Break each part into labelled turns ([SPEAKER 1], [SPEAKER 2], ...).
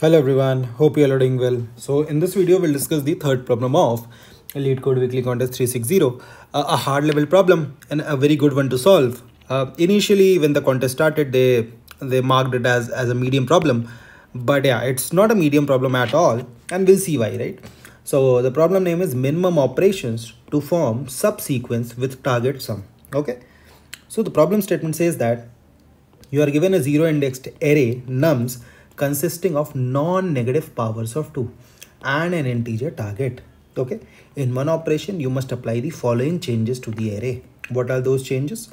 [SPEAKER 1] Hello everyone, hope you are doing well. So in this video, we'll discuss the third problem of LeetCode Weekly Contest 360, uh, a hard level problem and a very good one to solve. Uh, initially, when the contest started, they they marked it as, as a medium problem, but yeah, it's not a medium problem at all and we'll see why, right? So the problem name is minimum operations to form subsequence with target sum, okay? So the problem statement says that you are given a zero indexed array nums consisting of non-negative powers of 2 and an integer target. Okay? In one operation you must apply the following changes to the array. What are those changes?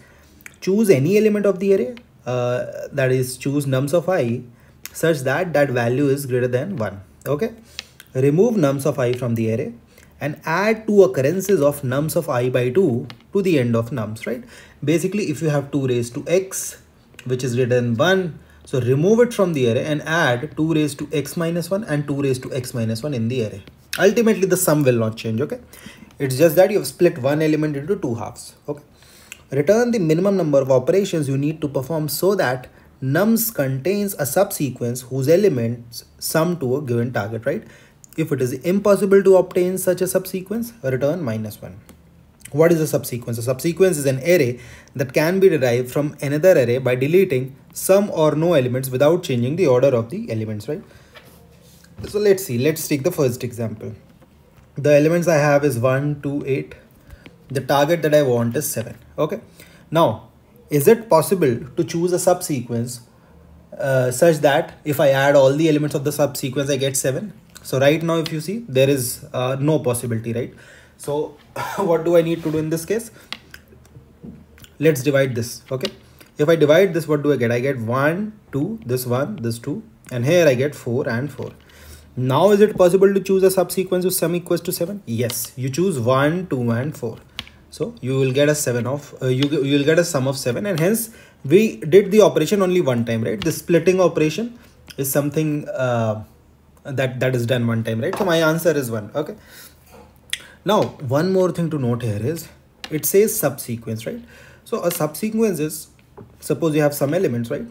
[SPEAKER 1] Choose any element of the array uh, that is choose nums of i such that that value is greater than 1 okay? Remove nums of i from the array and add two occurrences of nums of i by 2 to the end of nums right? Basically if you have 2 raised to x which is greater than 1 so remove it from the array and add 2 raised to x minus 1 and 2 raised to x minus 1 in the array. Ultimately, the sum will not change, okay? It's just that you have split one element into two halves, okay? Return the minimum number of operations you need to perform so that nums contains a subsequence whose elements sum to a given target, right? If it is impossible to obtain such a subsequence, return minus 1. What is a subsequence? A subsequence is an array that can be derived from another array by deleting some or no elements without changing the order of the elements, right? So let's see, let's take the first example. The elements I have is 1, 2, 8. The target that I want is 7, okay? Now, is it possible to choose a subsequence uh, such that if I add all the elements of the subsequence, I get 7? So right now, if you see, there is uh, no possibility, right? So what do I need to do in this case? Let's divide this. Okay. If I divide this, what do I get? I get 1, 2, this 1, this 2. And here I get 4 and 4. Now is it possible to choose a subsequence with sum equals to 7? Yes. You choose 1, 2 and 4. So you will get a 7 of, uh, you, you will get a sum of 7 and hence we did the operation only one time, right? The splitting operation is something uh, that, that is done one time, right? So my answer is 1. Okay. Now, one more thing to note here is it says subsequence, right? So a subsequence is, suppose you have some elements, right?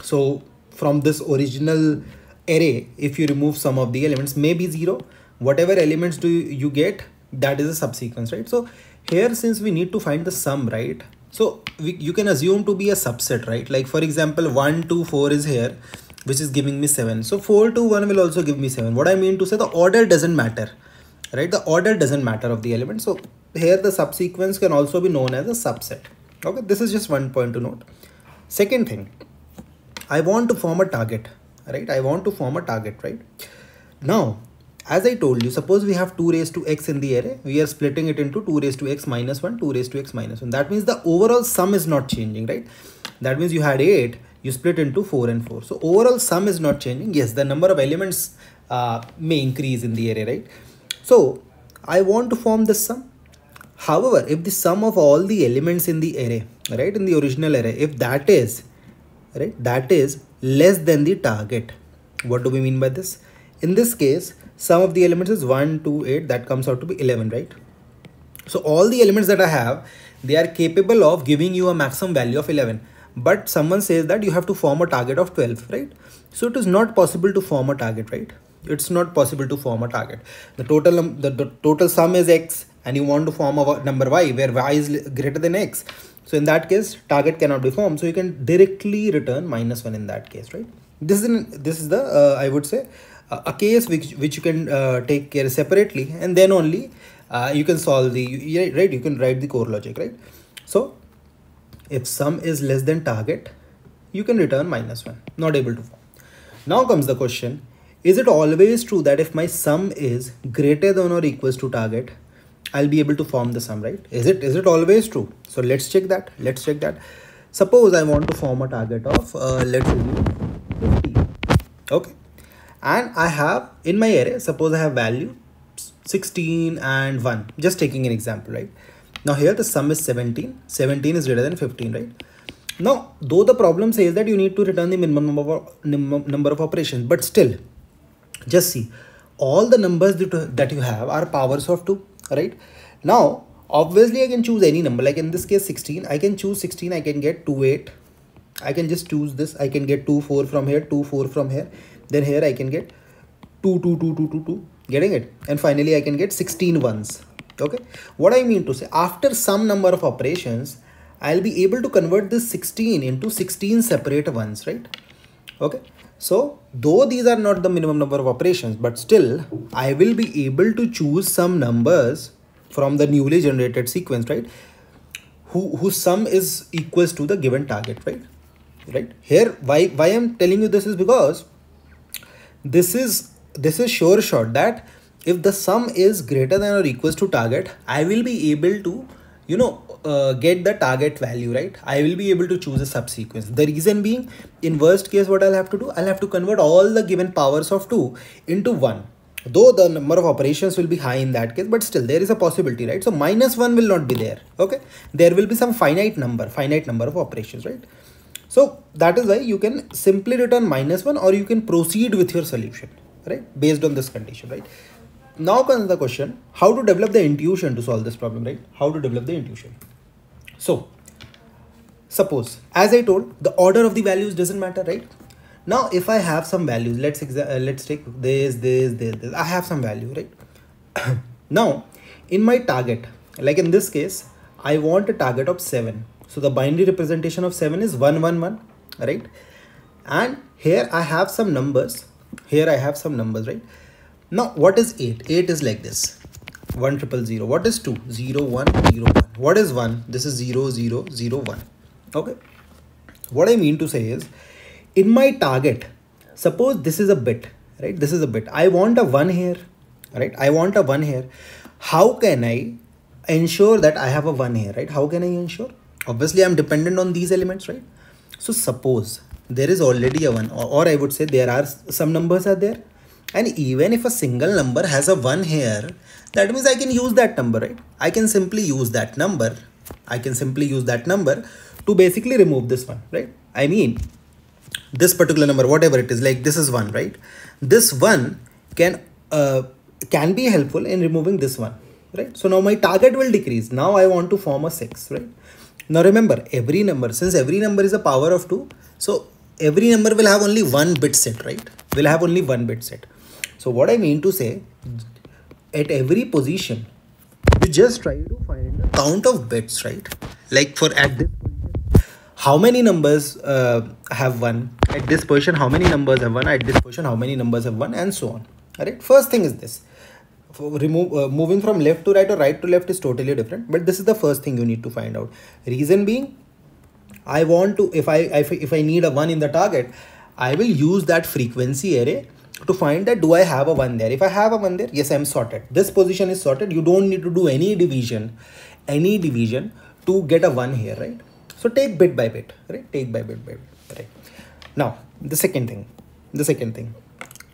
[SPEAKER 1] So from this original array, if you remove some of the elements, maybe zero, whatever elements do you get, that is a subsequence, right? So here, since we need to find the sum, right? So we, you can assume to be a subset, right? Like for example, 1, 2, 4 is here, which is giving me 7. So 4 to 1 will also give me 7. What I mean to say, the order doesn't matter right? The order doesn't matter of the element. So here the subsequence can also be known as a subset. Okay this is just one point to note. Second thing i want to form a target right? I want to form a target right? Now as i told you suppose we have 2 raised to x in the array. We are splitting it into 2 raised to x minus 1 2 raised to x minus 1 that means the overall sum is not changing right? That means you had 8 you split into 4 and 4 so overall sum is not changing. Yes the number of elements uh, may increase in the array right so I want to form the sum. However, if the sum of all the elements in the array, right, in the original array, if that is, right, that is less than the target. What do we mean by this? In this case, sum of the elements is 1, 2, 8, that comes out to be 11, right? So all the elements that I have, they are capable of giving you a maximum value of 11. But someone says that you have to form a target of 12, right? So it is not possible to form a target, right? It's not possible to form a target. The total the, the total sum is x and you want to form a number y where y is greater than x. So in that case target cannot be formed. So you can directly return minus 1 in that case right? This is an, this is the uh, i would say uh, a case which which you can uh, take care separately and then only uh, you can solve the right you can write the core logic right? So if sum is less than target you can return minus 1 not able to form. Now comes the question is it always true that if my sum is greater than or equals to target, I'll be able to form the sum, right? Is it is it always true? So let's check that. Let's check that. Suppose I want to form a target of, uh, let's say 50. Okay. And I have in my array, suppose I have value 16 and 1. Just taking an example, right? Now here the sum is 17. 17 is greater than 15, right? Now, though the problem says that you need to return the minimum number of, number of operations, but still just see all the numbers that, you have are powers of 2 right? Now obviously i can choose any number. Like in this case 16 i can choose 16 i can get 2 8 i can just choose this. I can get 2 4 from here 2 4 from here. Then here I can get 2, 2, 2, 2, 2, 2, getting it? And finally I can get 16 ones, okay? What I mean to say, after some number of operations, I'll be able to convert this 16 into 16 separate ones, right? Okay. So though these are not the minimum number of operations, but still I will be able to choose some numbers from the newly generated sequence, right? Who, whose sum is equals to the given target, right? Right here, why, why I'm telling you this is because this is, this is sure shot that if the sum is greater than or equals to target, I will be able to, you know, uh, get the target value, right? I will be able to choose a subsequence. The reason being, in worst case, what I'll have to do, I'll have to convert all the given powers of 2 into 1. Though the number of operations will be high in that case, but still there is a possibility, right? So minus 1 will not be there, okay? There will be some finite number, finite number of operations, right? So that is why you can simply return minus 1 or you can proceed with your solution, right? Based on this condition, right? Now comes the question, how to develop the intuition to solve this problem, right? How to develop the intuition. So suppose, as I told, the order of the values doesn't matter, right? Now, if I have some values, let's uh, let's take this, this, this, this. I have some value, right? now, in my target, like in this case, I want a target of 7. So the binary representation of 7 is 111, right? And here I have some numbers. Here I have some numbers, right? Now, what is 8? 8 is like this. 1 triple 0. What is 2? 0, 1, 0, 1. What is 1? This is 0, 0, 0, 1. Okay. What I mean to say is, in my target, suppose this is a bit, right? This is a bit. I want a 1 here, right? I want a 1 here. How can I ensure that I have a 1 here, right? How can I ensure? Obviously, I'm dependent on these elements, right? So suppose there is already a 1 or, or I would say there are some numbers are there and even if a single number has a 1 here, that means I can use that number, right? I can simply use that number. I can simply use that number to basically remove this one, right? I mean, this particular number, whatever it is, like this is 1, right? This 1 can, uh, can be helpful in removing this one, right? So now my target will decrease. Now I want to form a 6, right? Now remember, every number, since every number is a power of 2, so every number will have only one bit set, right? Will have only one bit set. So what I mean to say, at every position, you just try to find the count of bits, right? Like for at this how many numbers uh, have one at this position, how many numbers have one at this position, how many numbers have one, and so on. All right. First thing is this. For remove uh, moving from left to right or right to left is totally different, but this is the first thing you need to find out. Reason being, I want to if I if, if I need a one in the target, I will use that frequency array to find that do I have a 1 there. If I have a 1 there, yes, I'm sorted. This position is sorted. You don't need to do any division, any division to get a 1 here, right? So take bit by bit, right? Take by bit by bit, right? Now, the second thing, the second thing,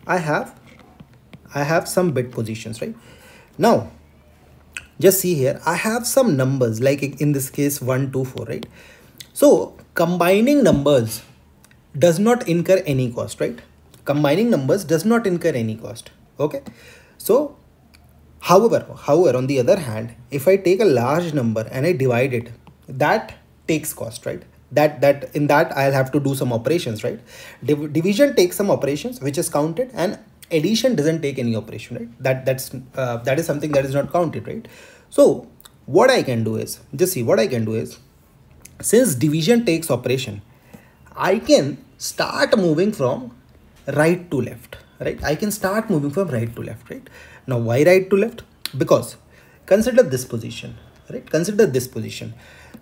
[SPEAKER 1] I have, I have some bit positions, right? Now, just see here, I have some numbers like in this case 1, 2, 4, right? So combining numbers does not incur any cost, right? Combining numbers does not incur any cost. Okay? So however however on the other hand if i take a large number and i divide it that takes cost right? That that in that i'll have to do some operations right? Div division takes some operations which is counted and addition doesn't take any operation right? That that's uh, that is something that is not counted right? So what i can do is just see what i can do is since division takes operation i can start moving from right to left right? I can start moving from right to left right? Now why right to left? Because consider this position right? Consider this position.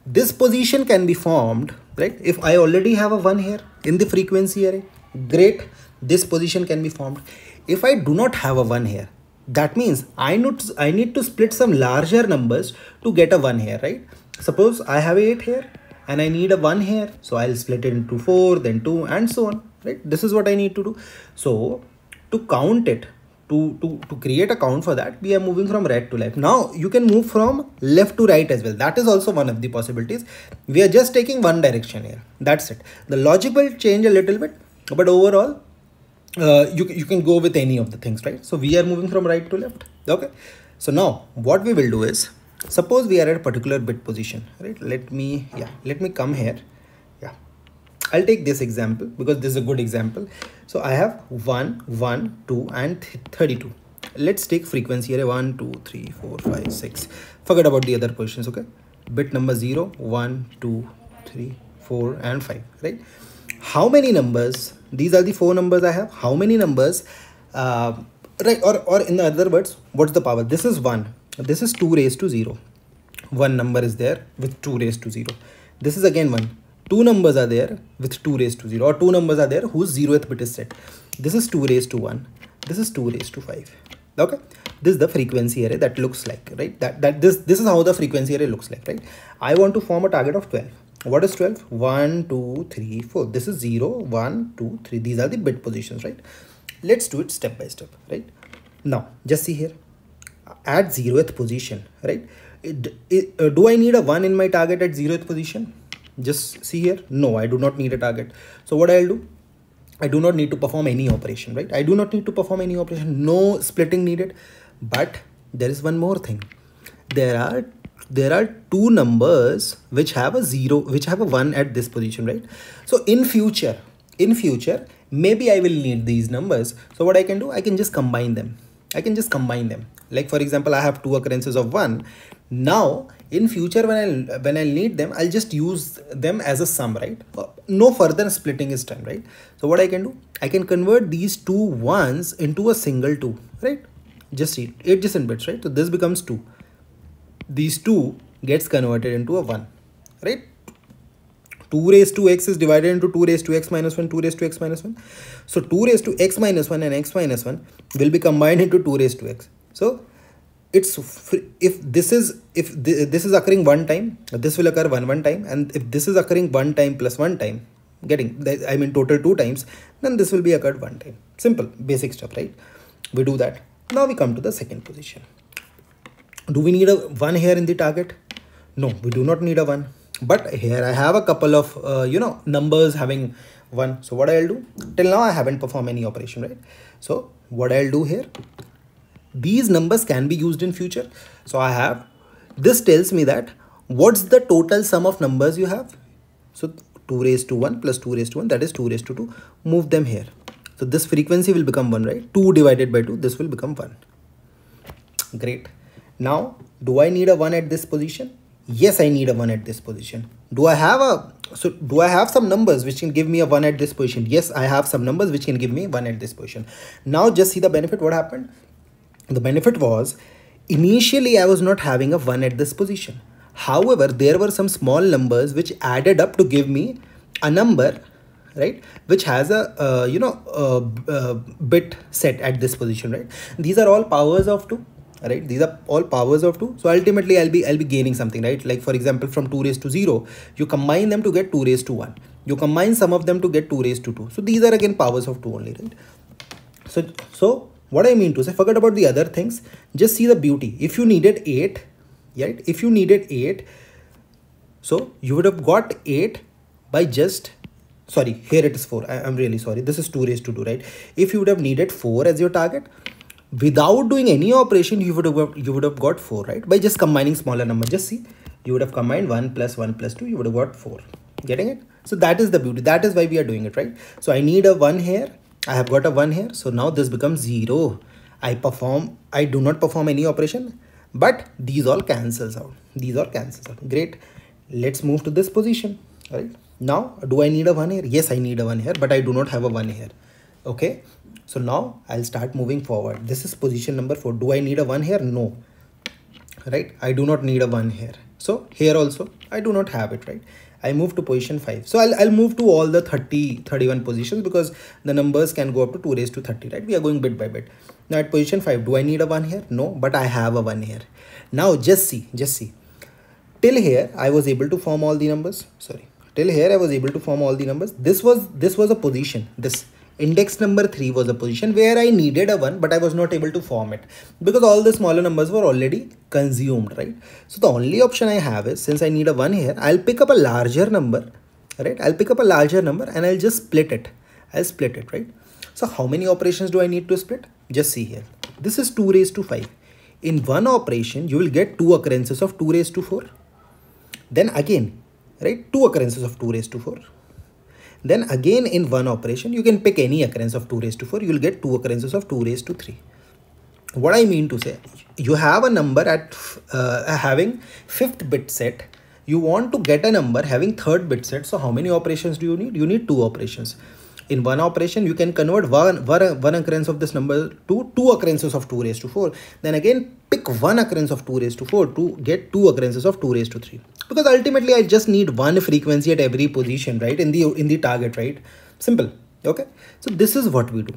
[SPEAKER 1] This position can be formed right? If i already have a one here in the frequency array great. This position can be formed. If i do not have a one here that means i need to, i need to split some larger numbers to get a one here right? Suppose i have 8 here and i need a 1 here so i'll split it into 4 then 2 and so on right? This is what i need to do. So to count it to to to create a count for that we are moving from right to left. Now you can move from left to right as well. That is also one of the possibilities. We are just taking one direction here. That's it. The logic will change a little bit but overall uh, you, you can go with any of the things right? So we are moving from right to left. Okay. So now what we will do is suppose we are at a particular bit position right? Let me yeah let me come here I'll take this example because this is a good example. So I have 1, 1, 2 and 32. Let's take frequency here 1, 2, 3, 4, 5, 6. Forget about the other positions, okay? Bit number 0, 1, 2, 3, 4 and 5, right? How many numbers, these are the four numbers I have. How many numbers, uh, right? Or, or in other words, what's the power? This is 1. This is 2 raised to 0. One number is there with 2 raised to 0. This is again 1 two numbers are there with 2 raised to 0 or two numbers are there whose 0th bit is set. This is 2 raised to 1 this is 2 raised to 5 okay? This is the frequency array that looks like right? That that this this is how the frequency array looks like right? I want to form a target of 12 what is 12 1 2 3 4 this is 0 1 2 3 these are the bit positions right? Let's do it step by step right? Now just see here. At 0th position right? It, it, uh, do i need a 1 in my target at 0th position just see here? No i do not need a target. So what i'll do? I do not need to perform any operation right? I do not need to perform any operation. No splitting needed. But there is one more thing. There are there are two numbers which have a zero which have a one at this position right? So in future in future maybe i will need these numbers. So what i can do? I can just combine them. I can just combine them. Like for example i have two occurrences of one. Now in future when i when i need them i'll just use them as a sum right? No further splitting is done right? So what i can do? I can convert these two ones into a single two right? Just see eight adjacent bits right? So this becomes two. These two gets converted into a one right? 2 raised to x is divided into 2 raised to x minus 1 2 raised to x minus 1 so 2 raised to x minus 1 and x minus 1 will be combined into 2 raised to x. So it's if this is if this is occurring one time this will occur one one time and if this is occurring one time plus one time getting i mean total two times then this will be occurred one time. Simple basic stuff right? We do that. Now we come to the second position. Do we need a one here in the target? No we do not need a one. But here i have a couple of uh, you know numbers having one. So what i'll do till now i haven't performed any operation right? So what i'll do here these numbers can be used in future. So i have this tells me that what's the total sum of numbers you have? So 2 raised to 1 plus 2 raised to 1 that is 2 raised to 2 move them here. So this frequency will become 1 right? 2 divided by 2 this will become 1 great. Now do i need a 1 at this position? Yes i need a 1 at this position. Do i have a so do i have some numbers which can give me a 1 at this position? Yes i have some numbers which can give me 1 at this position. Now just see the benefit what happened the benefit was initially I was not having a 1 at this position. However, there were some small numbers which added up to give me a number right which has a uh, you know a, a bit set at this position right? These are all powers of 2 right? These are all powers of 2 so ultimately i'll be i'll be gaining something right? Like for example from 2 raised to 0 you combine them to get 2 raised to 1 you combine some of them to get 2 raised to 2 so these are again powers of 2 only right? So so what I mean to say, forget about the other things. Just see the beauty. If you needed 8, right? If you needed 8, so you would have got 8 by just, sorry, here it is 4. I, am really sorry. This is 2 raised to 2, right? If you would have needed 4 as your target, without doing any operation, you would have, you would have got 4, right? By just combining smaller numbers. Just see, you would have combined 1 plus 1 plus 2, you would have got 4. Getting it? So that is the beauty. That is why we are doing it, right? So I need a 1 here I have got a 1 here. So now this becomes 0. I perform, I do not perform any operation, but these all cancels out. These all cancels out. Great. Let's move to this position. Right. Now, do I need a 1 here? Yes, I need a 1 here, but I do not have a 1 here. Okay. So now I'll start moving forward. This is position number 4. Do I need a 1 here? No. Right. I do not need a 1 here. So here also, I do not have it, right? I move to position 5. So I'll, I'll move to all the 30, 31 positions because the numbers can go up to 2 raised to 30, right? We are going bit by bit. Now at position 5, do I need a 1 here? No, but I have a 1 here. Now just see, just see. Till here, I was able to form all the numbers. Sorry. Till here, I was able to form all the numbers. This was, this was a position. This index number 3 was a position where I needed a 1 but I was not able to form it. Because all the smaller numbers were already consumed right? So the only option I have is since I need a 1 here I'll pick up a larger number right? I'll pick up a larger number and I'll just split it. I'll split it right? So how many operations do I need to split? Just see here. This is 2 raised to 5 in one operation you will get two occurrences of 2 raised to 4 then again right? Two occurrences of 2 raised to 4 then again in one operation you can pick any occurrence of 2 raised to 4 you will get two occurrences of 2 raised to 3 what i mean to say you have a number at uh, having fifth bit set. You want to get a number having third bit set. So how many operations do you need? You need two operations. In one operation you can convert one, one, one occurrence of this number to two occurrences of 2 raised to 4 then again pick one occurrence of 2 raised to 4 to get two occurrences of 2 raised to 3 because ultimately i just need one frequency at every position right? In the in the target right? Simple. Okay? So this is what we do.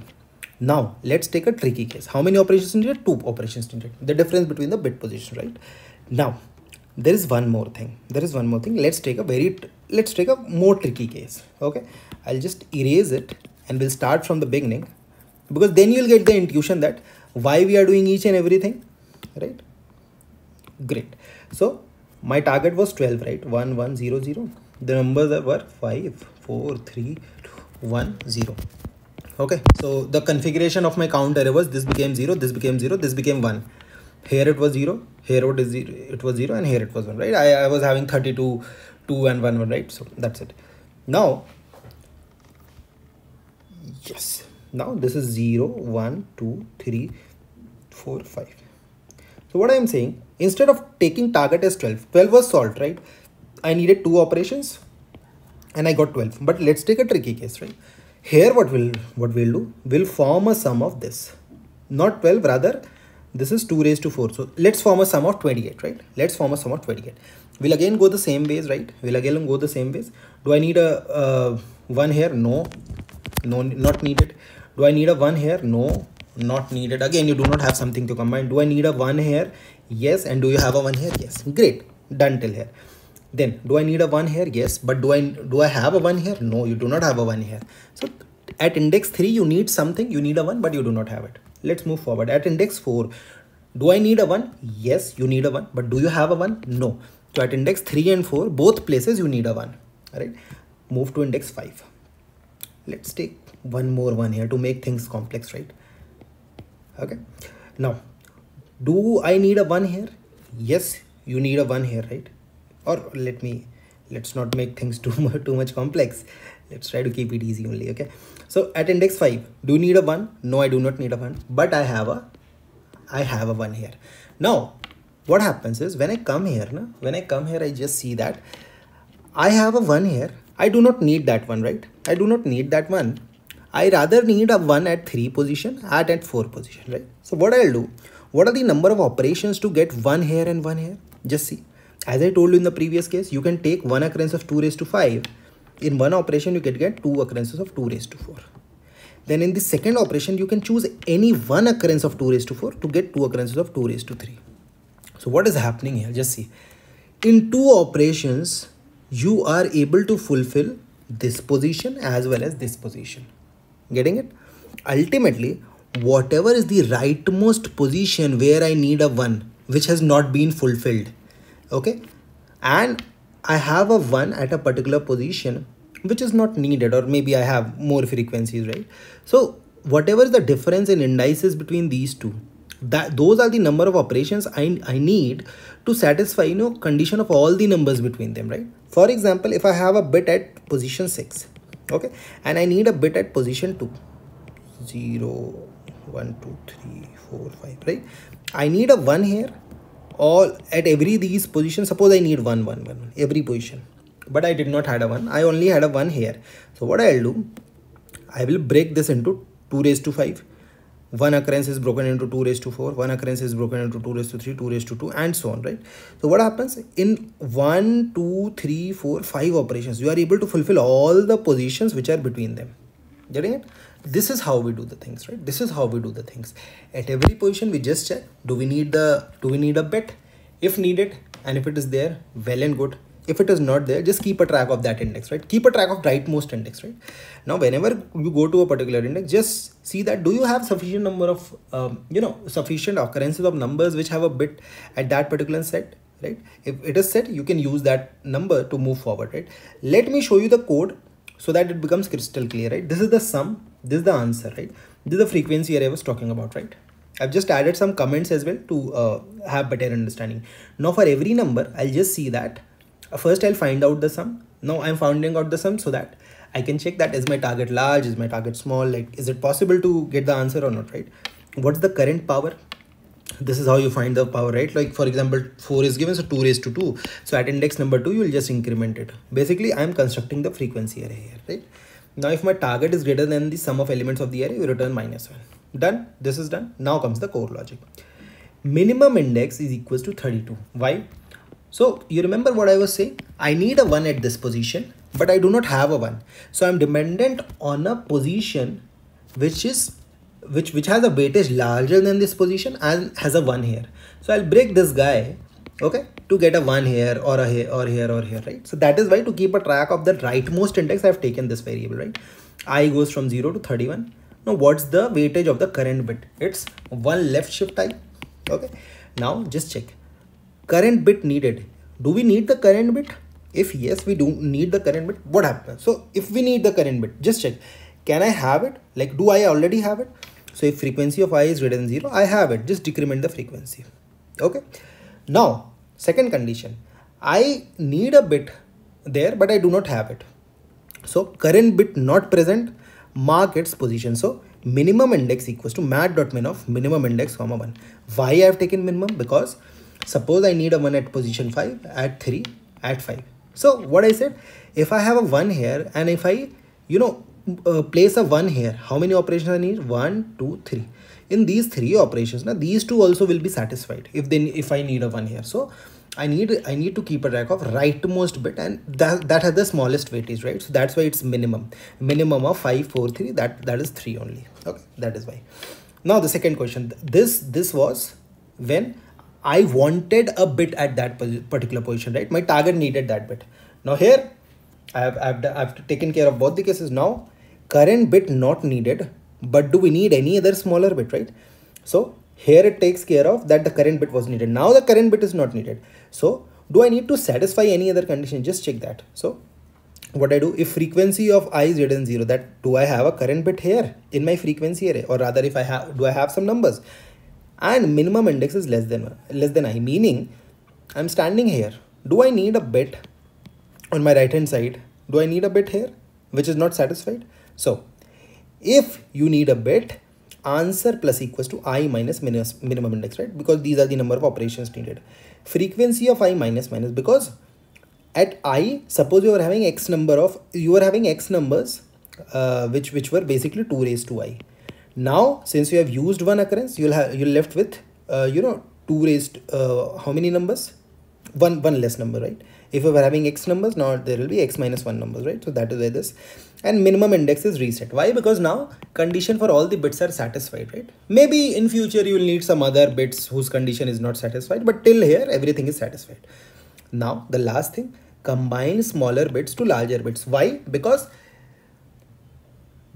[SPEAKER 1] Now let's take a tricky case. How many operations needed two operations needed the difference between the bit position right? Now there is one more thing. There is one more thing. Let's take a very let's take a more tricky case. Okay? I'll just erase it and we'll start from the beginning. Because then you'll get the intuition that why we are doing each and everything right? Great. So my target was 12 right? 1 1 0 0 the numbers were 5 4 3 1 0 okay so the configuration of my counter was this became 0 this became 0 this became 1 here it was 0 here it is 0 it was 0 and here it was 1 right? I, I was having 32 2 and 1 1 right? So that's it. Now yes. Now this is 0 1 2 3 4 5 so what i am saying instead of taking target as 12 12 was solved right? I needed two operations and i got 12 but let's take a tricky case right? Here what will what we'll do we'll form a sum of this. Not 12 rather this is 2 raised to 4 so let's form a sum of 28 right? Let's form a sum of 28 we'll again go the same ways right? We'll again go the same ways. Do i need a uh, one here? No. No not needed. Do i need a one here? No not needed again you do not have something to combine do i need a one here yes and do you have a one here yes great done till here then do I need a 1 here? Yes. But do I do I have a 1 here? No, you do not have a 1 here. So at index 3, you need something. You need a 1, but you do not have it. Let's move forward. At index 4, do I need a 1? Yes, you need a 1. But do you have a 1? No. So at index 3 and 4, both places you need a 1. All right. Move to index 5. Let's take one more 1 here to make things complex, right? Okay. Now, do I need a 1 here? Yes, you need a 1 here, right? or let me let's not make things too much too much complex. Let's try to keep it easy only okay? So at index 5 do you need a 1 no i do not need a 1 but i have a i have a 1 here. Now what happens is when i come here na, when i come here i just see that i have a 1 here. I do not need that one right? I do not need that one i rather need a 1 at 3 position at at 4 position right so what i'll do what are the number of operations to get 1 here and 1 here just see as I told you in the previous case, you can take one occurrence of 2 raised to 5. In one operation, you can get two occurrences of 2 raised to 4. Then in the second operation, you can choose any one occurrence of 2 raised to 4 to get two occurrences of 2 raised to 3. So what is happening here? Just see. In two operations, you are able to fulfill this position as well as this position. Getting it? Ultimately, whatever is the rightmost position where I need a 1 which has not been fulfilled okay? And I have a 1 at a particular position which is not needed or maybe I have more frequencies right? So whatever is the difference in indices between these two that those are the number of operations I, I need to satisfy you know condition of all the numbers between them right? For example if I have a bit at position 6 okay. And I need a bit at position 2 0 1 2 3 4 5 right? I need a 1 here. All at every these positions suppose i need one one one every position. But i did not had a one. I only had a one here. So what i'll do i will break this into 2 raised to 5 one occurrence is broken into 2 raised to 4 one occurrence is broken into 2 raised to 3 2 raised to 2 and so on right? So what happens? In 1 2 3 4 5 operations you are able to fulfill all the positions which are between them. Getting it? This is how we do the things right? This is how we do the things. At every position we just check do we need the do we need a bit if needed and if it is there well and good if it is not there just keep a track of that index right? Keep a track of rightmost index right? Now whenever you go to a particular index just see that do you have sufficient number of um, you know sufficient occurrences of numbers which have a bit at that particular set right? If it is set you can use that number to move forward right? Let me show you the code so that it becomes crystal clear right? This is the sum this is the answer right? This is the frequency array I was talking about right? I've just added some comments as well to uh, have better understanding. Now for every number I'll just see that first I'll find out the sum now I'm finding out the sum so that I can check that is my target large, is my target small, like is it possible to get the answer or not, right? What's the current power? This is how you find the power, right? Like for example, 4 is given, so 2 raised to 2. So at index number 2, you will just increment it. Basically, I am constructing the frequency array here, right? Now if my target is greater than the sum of elements of the array, you return minus 1. Done. This is done. Now comes the core logic. Minimum index is equals to 32. Why? So you remember what I was saying? I need a 1 at this position but I do not have a one. So I'm dependent on a position which is which which has a weightage larger than this position and has a one here. So I'll break this guy, okay, to get a one here or a here or here or here, right? So that is why to keep a track of the rightmost index, I've taken this variable, right? I goes from 0 to 31. Now what's the weightage of the current bit? It's one left shift I, okay? Now just check. Current bit needed. Do we need the current bit? if yes we do need the current bit what happens? So if we need the current bit just check. Can i have it? Like do i already have it? So if frequency of i is greater than 0 i have it. Just decrement the frequency. Okay? Now second condition. I need a bit there but i do not have it. So current bit not present mark its position. So minimum index equals to Math.min of minimum index comma 1 why i have taken minimum? Because suppose i need a 1 at position 5 at 3 at 5 so what I said, if I have a 1 here and if I, you know, uh, place a 1 here, how many operations I need? One, two, three. In these three operations, now these two also will be satisfied if then if I need a 1 here. So I need I need to keep a track of rightmost bit and that, that has the smallest weightage, right? So that's why it's minimum. Minimum of 5, 4, 3, that, that is 3 only. Okay, that is why. Now the second question, this, this was when I wanted a bit at that particular position, right? My target needed that bit. Now here, I have, I have, I have taken care of both the cases now. Current bit not needed, but do we need any other smaller bit, right? So here it takes care of that the current bit was needed. Now the current bit is not needed. So do I need to satisfy any other condition? Just check that. So what I do if frequency of i is greater than 0 that do I have a current bit here in my frequency array or rather if I have do I have some numbers and minimum index is less than less than i meaning i'm standing here. Do i need a bit on my right hand side? Do i need a bit here which is not satisfied? So if you need a bit answer plus equals to i minus minimum index right? Because these are the number of operations needed. Frequency of i minus minus because at i suppose you are having x number of you are having x numbers uh, which which were basically 2 raised to i now, since you have used one occurrence, you'll have you're left with uh, you know two raised uh, how many numbers? One one less number, right? If we were having x numbers, now there will be x minus one numbers, right? So that is where this and minimum index is reset. Why? Because now condition for all the bits are satisfied, right? Maybe in future you will need some other bits whose condition is not satisfied, but till here everything is satisfied. Now the last thing, combine smaller bits to larger bits. Why? Because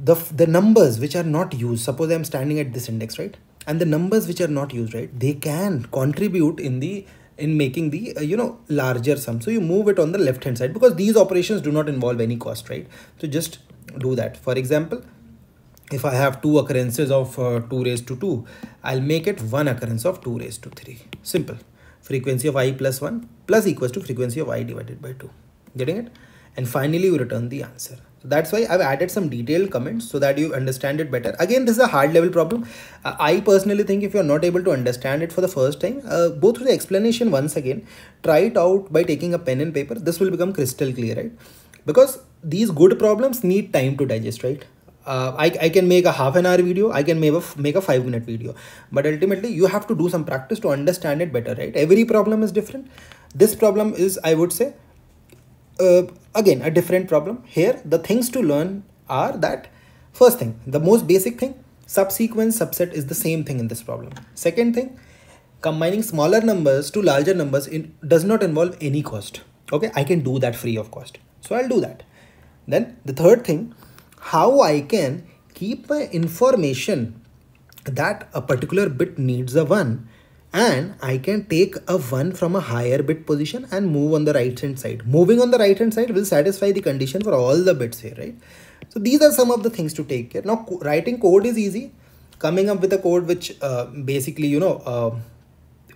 [SPEAKER 1] the, the numbers which are not used, suppose I'm standing at this index, right? And the numbers which are not used, right? They can contribute in the in making the uh, you know larger sum. So you move it on the left hand side because these operations do not involve any cost right? So just do that. For example if i have two occurrences of uh, 2 raised to 2 i'll make it one occurrence of 2 raised to 3 simple. Frequency of i plus 1 plus equals to frequency of i divided by 2 getting it? And finally you return the answer that's why I've added some detailed comments so that you understand it better. Again, this is a hard level problem. Uh, I personally think if you're not able to understand it for the first time, uh, go through the explanation once again, try it out by taking a pen and paper. This will become crystal clear, right? Because these good problems need time to digest, right? Uh, I, I can make a half an hour video, I can make a, make a five minute video, but ultimately you have to do some practice to understand it better, right? Every problem is different. This problem is, I would say, uh, again a different problem. Here the things to learn are that first thing the most basic thing subsequence subset is the same thing in this problem. Second thing combining smaller numbers to larger numbers in, does not involve any cost. Okay i can do that free of cost. So i'll do that. Then the third thing how i can keep my information that a particular bit needs a 1 and I can take a 1 from a higher bit position and move on the right hand side. Moving on the right hand side will satisfy the condition for all the bits here, right? So these are some of the things to take care. Now writing code is easy. Coming up with a code which uh, basically, you know, uh,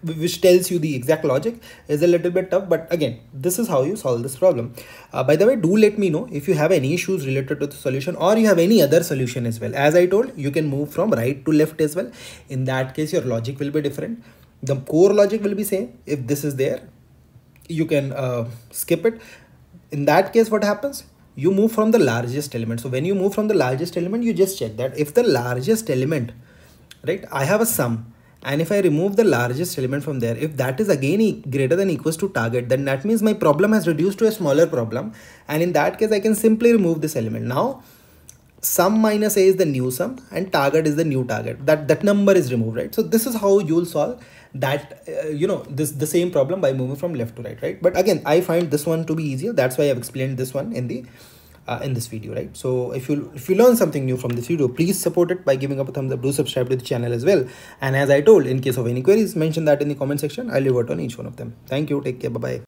[SPEAKER 1] which tells you the exact logic is a little bit tough but again this is how you solve this problem uh, by the way do let me know if you have any issues related to the solution or you have any other solution as well as i told you can move from right to left as well in that case your logic will be different the core logic will be same if this is there you can uh, skip it in that case what happens you move from the largest element so when you move from the largest element you just check that if the largest element right i have a sum and if I remove the largest element from there, if that is again e greater than equals to target, then that means my problem has reduced to a smaller problem. And in that case, I can simply remove this element. Now, sum minus a is the new sum and target is the new target. That, that number is removed, right? So this is how you'll solve that, uh, you know, this the same problem by moving from left to right, right? But again, I find this one to be easier. That's why I've explained this one in the uh, in this video right? So if you if you learn something new from this video please support it by giving up a thumbs up. Do subscribe to the channel as well. And as i told in case of any queries mention that in the comment section. I'll revert on each one of them. Thank you. Take care. Bye bye